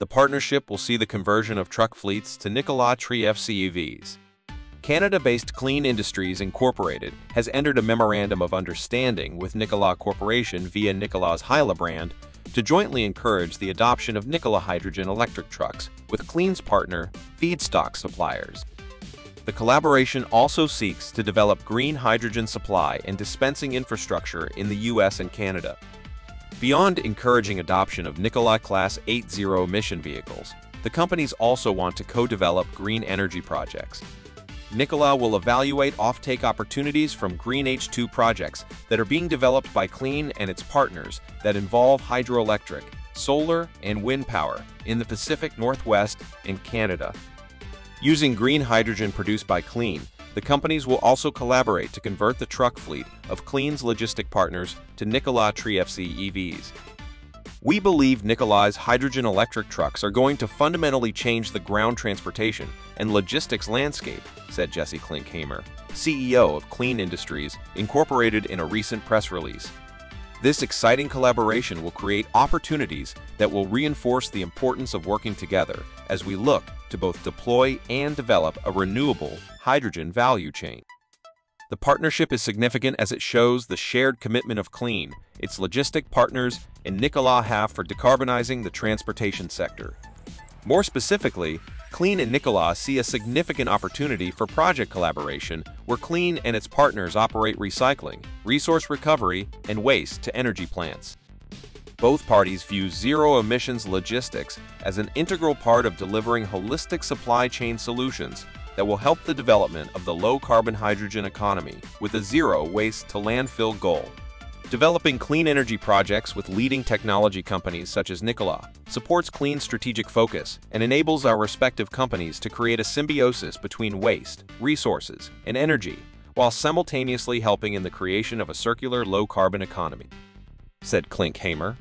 The partnership will see the conversion of truck fleets to Nikola Tre FCEVs. Canada-based Klean Industries Incorporated has entered a memorandum of understanding with Nikola Corporation via Nikola's Hyla brand to jointly encourage the adoption of Nikola hydrogen electric trucks with Klean's partner, feedstock suppliers. The collaboration also seeks to develop green hydrogen supply and dispensing infrastructure in the US and Canada. Beyond encouraging adoption of Nikola Class 80 emission vehicles, the companies also want to co-develop green energy projects. Nikola will evaluate offtake opportunities from Green H2 projects that are being developed by Klean and its partners that involve hydroelectric, solar, and wind power in the Pacific Northwest and Canada. Using green hydrogen produced by Klean, the companies will also collaborate to convert the truck fleet of Klean's logistic partners to Nikola Tre FC EVs. We believe Nikola's hydrogen electric trucks are going to fundamentally change the ground transportation and logistics landscape, said Jesse Klinkhamer, CEO of Klean Industries, incorporated in a recent press release. This exciting collaboration will create opportunities that will reinforce the importance of working together as we look to both deploy and develop a renewable hydrogen value chain. The partnership is significant as it shows the shared commitment of Klean, its logistic partners, and Nikola have for decarbonizing the transportation sector. More specifically, Klean and Nikola see a significant opportunity for project collaboration where Klean and its partners operate recycling, resource recovery, and waste to energy plants. Both parties view zero emissions logistics as an integral part of delivering holistic supply chain solutions that will help the development of the low carbon hydrogen economy with a zero waste to landfill goal. Developing clean energy projects with leading technology companies such as Nikola supports Klean strategic focus and enables our respective companies to create a symbiosis between waste, resources, and energy while simultaneously helping in the creation of a circular low-carbon economy, said Klinkhamer.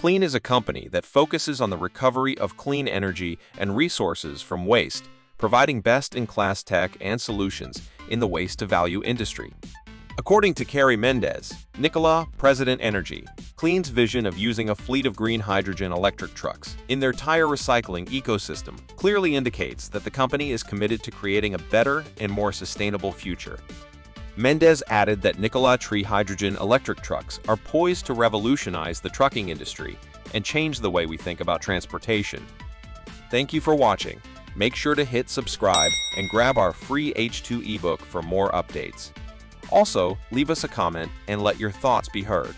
Klean is a company that focuses on the recovery of clean energy and resources from waste, providing best-in-class tech and solutions in the waste-to-value industry. According to Carey Mendes, Nikola President Energy, Klean's vision of using a fleet of green hydrogen electric trucks in their tire recycling ecosystem clearly indicates that the company is committed to creating a better and more sustainable future. Mendes added that Nikola Tre hydrogen electric trucks are poised to revolutionize the trucking industry and change the way we think about transportation. Thank you for watching. Make sure to hit subscribe and grab our free H2 ebook for more updates. Also, leave us a comment and let your thoughts be heard.